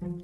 Thank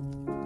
Thank